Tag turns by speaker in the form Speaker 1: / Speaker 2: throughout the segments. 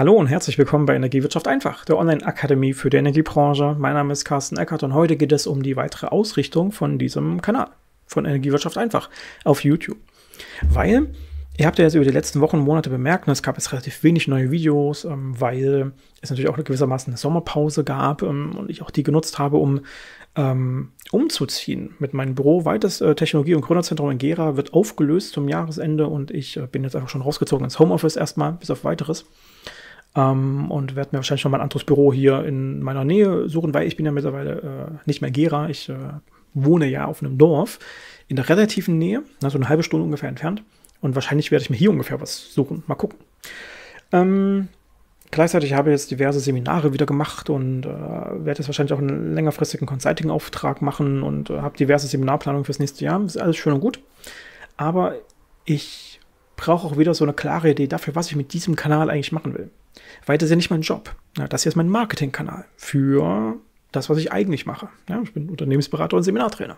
Speaker 1: Hallo und herzlich willkommen bei Energiewirtschaft einfach, der Online-Akademie für die Energiebranche. Mein Name ist Carsten Eckert und heute geht es um die weitere Ausrichtung von diesem Kanal, von Energiewirtschaft einfach auf YouTube. Weil, ihr habt ja jetzt über die letzten Wochen und Monate bemerkt, es gab jetzt relativ wenig neue Videos, ähm, weil es natürlich auch gewissermaßen eine Sommerpause gab ähm, und ich auch die genutzt habe, um ähm, umzuziehen. Mit meinem Büro, weites äh, Technologie- und Gründerzentrum in Gera, wird aufgelöst zum Jahresende und ich äh, bin jetzt einfach schon rausgezogen ins Homeoffice erstmal, bis auf weiteres. Ähm, und werde mir wahrscheinlich noch mal ein anderes Büro hier in meiner Nähe suchen, weil ich bin ja mittlerweile äh, nicht mehr Gera. Ich äh, wohne ja auf einem Dorf in der relativen Nähe, also eine halbe Stunde ungefähr entfernt. Und wahrscheinlich werde ich mir hier ungefähr was suchen. Mal gucken. Ähm, gleichzeitig habe ich jetzt diverse Seminare wieder gemacht und äh, werde jetzt wahrscheinlich auch einen längerfristigen Consulting-Auftrag machen und äh, habe diverse Seminarplanungen fürs nächste Jahr. Ist alles schön und gut. Aber ich brauche auch wieder so eine klare Idee dafür, was ich mit diesem Kanal eigentlich machen will. Weil das ist ja nicht mein Job. Ja, das hier ist mein Marketingkanal für das, was ich eigentlich mache. Ja, ich bin Unternehmensberater und Seminartrainer.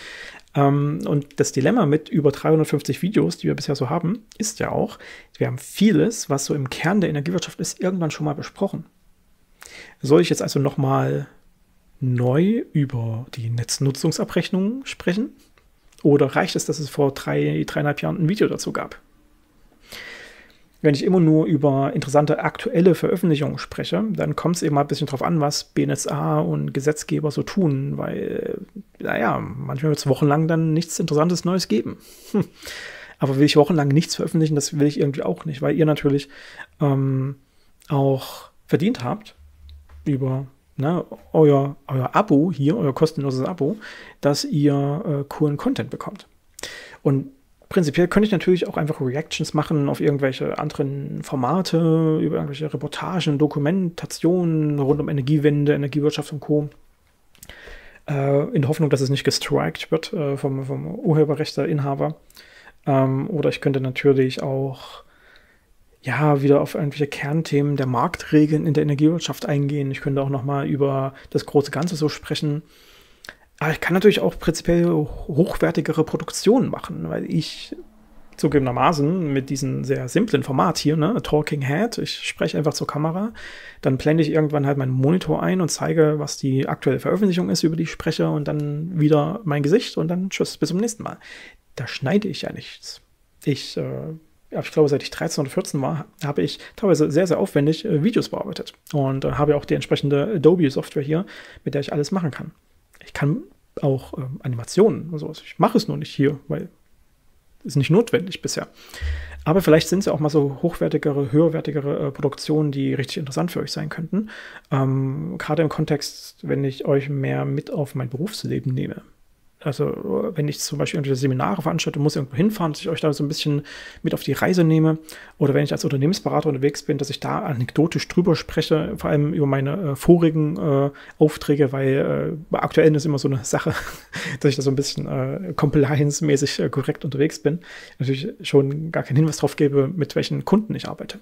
Speaker 1: ähm, und das Dilemma mit über 350 Videos, die wir bisher so haben, ist ja auch, wir haben vieles, was so im Kern der Energiewirtschaft ist, irgendwann schon mal besprochen. Soll ich jetzt also nochmal neu über die Netznutzungsabrechnung sprechen? Oder reicht es, dass es vor drei, dreieinhalb Jahren ein Video dazu gab? Wenn ich immer nur über interessante aktuelle Veröffentlichungen spreche, dann kommt es eben mal ein bisschen drauf an, was BNSA und Gesetzgeber so tun, weil, naja, manchmal wird es wochenlang dann nichts Interessantes Neues geben. Hm. Aber will ich wochenlang nichts veröffentlichen, das will ich irgendwie auch nicht, weil ihr natürlich ähm, auch verdient habt über ne, euer, euer Abo hier, euer kostenloses Abo, dass ihr äh, coolen Content bekommt. Und prinzipiell könnte ich natürlich auch einfach Reactions machen auf irgendwelche anderen Formate, über irgendwelche Reportagen, Dokumentationen rund um Energiewende, Energiewirtschaft und Co. Äh, in der Hoffnung, dass es nicht gestrikt wird äh, vom, vom Urheberrechteinhaber. Ähm, oder ich könnte natürlich auch ja, wieder auf irgendwelche Kernthemen der Marktregeln in der Energiewirtschaft eingehen. Ich könnte auch nochmal über das große Ganze so sprechen. Aber ich kann natürlich auch prinzipiell hochwertigere Produktionen machen, weil ich zugegebenermaßen mit diesem sehr simplen Format hier, ne, Talking Head, ich spreche einfach zur Kamera, dann blende ich irgendwann halt meinen Monitor ein und zeige, was die aktuelle Veröffentlichung ist, über die ich spreche und dann wieder mein Gesicht und dann tschüss, bis zum nächsten Mal. Da schneide ich ja nichts. Ich, äh, ich glaube, seit ich 13 oder 14 war, habe ich teilweise sehr, sehr aufwendig äh, Videos bearbeitet und äh, habe auch die entsprechende Adobe-Software hier, mit der ich alles machen kann. Ich kann auch ähm, Animationen und sowas. Ich mache es nur nicht hier, weil es nicht notwendig bisher. Aber vielleicht sind es ja auch mal so hochwertigere, höherwertigere äh, Produktionen, die richtig interessant für euch sein könnten. Ähm, Gerade im Kontext, wenn ich euch mehr mit auf mein Berufsleben nehme. Also wenn ich zum Beispiel irgendwelche Seminare veranstalte, muss irgendwo hinfahren, dass ich euch da so ein bisschen mit auf die Reise nehme. Oder wenn ich als Unternehmensberater unterwegs bin, dass ich da anekdotisch drüber spreche, vor allem über meine äh, vorigen äh, Aufträge, weil äh, aktuell ist immer so eine Sache, dass ich da so ein bisschen äh, compliance-mäßig äh, korrekt unterwegs bin. Natürlich schon gar keinen Hinweis drauf gebe, mit welchen Kunden ich arbeite.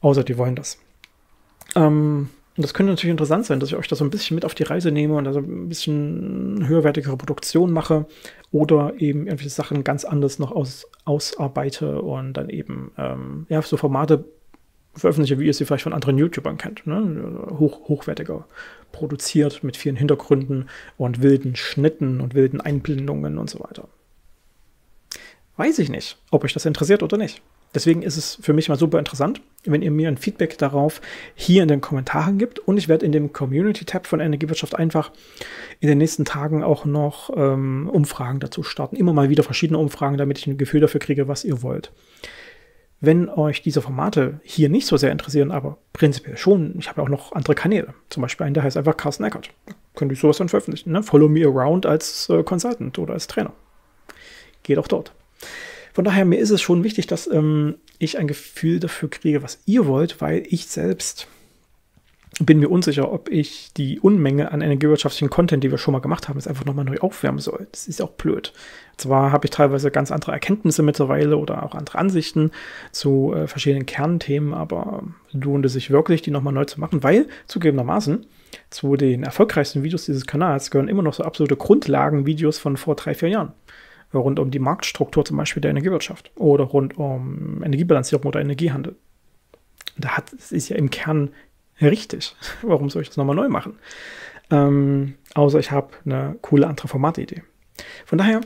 Speaker 1: Außer die wollen das. Ähm, und das könnte natürlich interessant sein, dass ich euch da so ein bisschen mit auf die Reise nehme und da ein bisschen höherwertigere Produktion mache oder eben irgendwelche Sachen ganz anders noch aus, ausarbeite und dann eben ähm, ja, so Formate veröffentliche, wie ihr sie vielleicht von anderen YouTubern kennt. Ne? Hoch, hochwertiger produziert mit vielen Hintergründen und wilden Schnitten und wilden Einblendungen und so weiter. Weiß ich nicht, ob euch das interessiert oder nicht. Deswegen ist es für mich mal super interessant, wenn ihr mir ein Feedback darauf hier in den Kommentaren gibt. Und ich werde in dem Community-Tab von Energiewirtschaft einfach in den nächsten Tagen auch noch ähm, Umfragen dazu starten. Immer mal wieder verschiedene Umfragen, damit ich ein Gefühl dafür kriege, was ihr wollt. Wenn euch diese Formate hier nicht so sehr interessieren, aber prinzipiell schon, ich habe auch noch andere Kanäle. Zum Beispiel einen, der heißt einfach Carsten Eckert. Könnt ihr sowas dann veröffentlichen. Ne? Follow me around als äh, Consultant oder als Trainer. Geht auch dort. Von daher, mir ist es schon wichtig, dass ähm, ich ein Gefühl dafür kriege, was ihr wollt, weil ich selbst bin mir unsicher, ob ich die Unmenge an energiewirtschaftlichen Content, die wir schon mal gemacht haben, jetzt einfach nochmal neu aufwärmen soll. Das ist auch blöd. Zwar habe ich teilweise ganz andere Erkenntnisse mittlerweile oder auch andere Ansichten zu äh, verschiedenen Kernthemen, aber lohnt es sich wirklich, die nochmal neu zu machen, weil zugegebenermaßen zu den erfolgreichsten Videos dieses Kanals gehören immer noch so absolute Grundlagenvideos von vor drei, vier Jahren rund um die Marktstruktur zum Beispiel der Energiewirtschaft oder rund um Energiebilanzierung oder Energiehandel. Da hat, es ist ja im Kern richtig. Warum soll ich das nochmal neu machen? Ähm, außer ich habe eine coole andere Formatidee. Von daher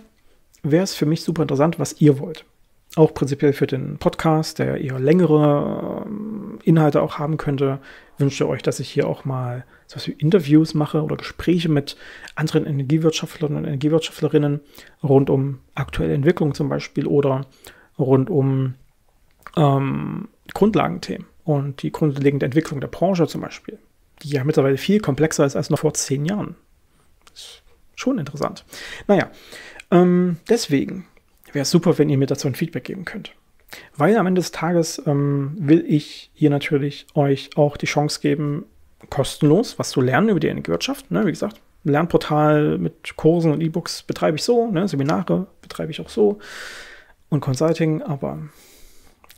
Speaker 1: wäre es für mich super interessant, was ihr wollt. Auch prinzipiell für den Podcast, der eher längere ähm, Inhalte auch haben könnte, wünscht ihr euch, dass ich hier auch mal so was wie Interviews mache oder Gespräche mit anderen Energiewirtschaftlern und Energiewirtschaftlerinnen rund um aktuelle Entwicklungen zum Beispiel oder rund um ähm, Grundlagenthemen und die grundlegende Entwicklung der Branche zum Beispiel, die ja mittlerweile viel komplexer ist als noch vor zehn Jahren. Das ist schon interessant. Naja, ähm, deswegen wäre es super, wenn ihr mir dazu ein Feedback geben könnt. Weil am Ende des Tages ähm, will ich hier natürlich euch auch die Chance geben, kostenlos was zu lernen über die Energiewirtschaft. Ne? Wie gesagt, Lernportal mit Kursen und E-Books betreibe ich so, ne? Seminare betreibe ich auch so und Consulting, aber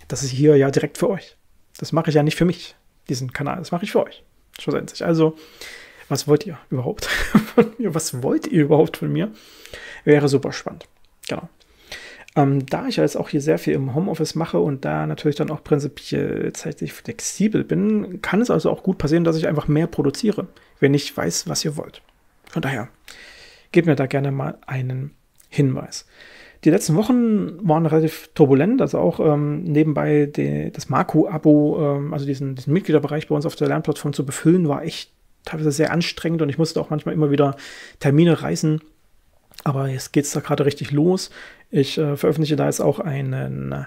Speaker 1: das ist hier ja direkt für euch. Das mache ich ja nicht für mich, diesen Kanal, das mache ich für euch. Schlussendlich. Also, was wollt ihr überhaupt von mir? Was wollt ihr überhaupt von mir? Wäre super spannend. Genau. Ähm, da ich jetzt auch hier sehr viel im Homeoffice mache und da natürlich dann auch prinzipiell zeitlich flexibel bin, kann es also auch gut passieren, dass ich einfach mehr produziere, wenn ich weiß, was ihr wollt. Von daher, gebt mir da gerne mal einen Hinweis. Die letzten Wochen waren relativ turbulent, also auch ähm, nebenbei die, das Marco-Abo, ähm, also diesen, diesen Mitgliederbereich bei uns auf der Lernplattform zu befüllen, war echt teilweise sehr anstrengend und ich musste auch manchmal immer wieder Termine reißen. Aber jetzt geht es da gerade richtig los. Ich äh, veröffentliche da jetzt auch einen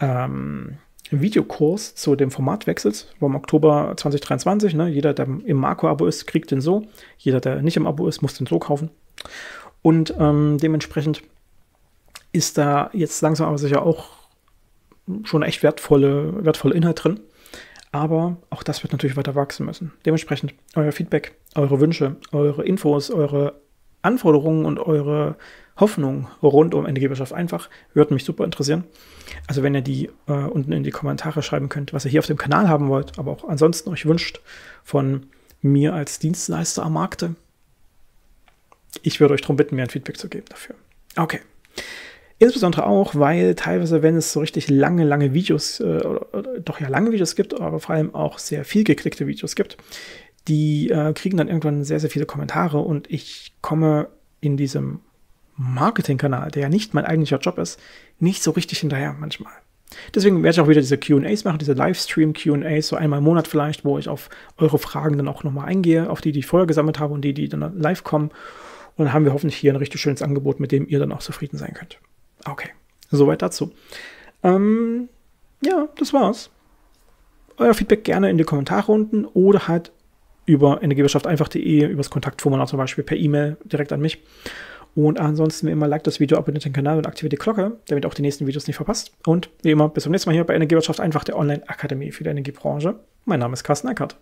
Speaker 1: ähm, Videokurs zu dem Formatwechsel vom Oktober 2023. Ne? Jeder, der im Marco-Abo ist, kriegt den so. Jeder, der nicht im Abo ist, muss den so kaufen. Und ähm, dementsprechend ist da jetzt langsam aber sicher auch schon echt wertvolle, wertvolle Inhalt drin. Aber auch das wird natürlich weiter wachsen müssen. Dementsprechend euer Feedback, eure Wünsche, eure Infos, eure Anforderungen und eure Hoffnungen rund um Energiewirtschaft einfach würde mich super interessieren. Also wenn ihr die äh, unten in die Kommentare schreiben könnt, was ihr hier auf dem Kanal haben wollt, aber auch ansonsten euch wünscht von mir als Dienstleister am Markte. Ich würde euch darum bitten, mir ein Feedback zu geben dafür. Okay. Insbesondere auch, weil teilweise, wenn es so richtig lange, lange Videos, äh, oder, oder, doch ja lange Videos gibt, aber vor allem auch sehr viel geklickte Videos gibt, die äh, kriegen dann irgendwann sehr, sehr viele Kommentare und ich komme in diesem Marketingkanal, der ja nicht mein eigentlicher Job ist, nicht so richtig hinterher manchmal. Deswegen werde ich auch wieder diese QAs machen, diese Livestream-QAs, so einmal im Monat vielleicht, wo ich auf eure Fragen dann auch nochmal eingehe, auf die, die ich vorher gesammelt habe und die, die dann live kommen. Und dann haben wir hoffentlich hier ein richtig schönes Angebot, mit dem ihr dann auch zufrieden sein könnt. Okay, soweit dazu. Ähm, ja, das war's. Euer Feedback gerne in die Kommentare unten oder halt über energiewirtschafteinfach.de, übers Kontaktformular zum Beispiel per E-Mail direkt an mich. Und ansonsten wie immer, like das Video, abonniert den Kanal und aktiviert die Glocke, damit auch die nächsten Videos nicht verpasst. Und wie immer, bis zum nächsten Mal hier bei Energiewirtschaft einfach, der Online-Akademie für die Energiebranche. Mein Name ist Carsten Eckert.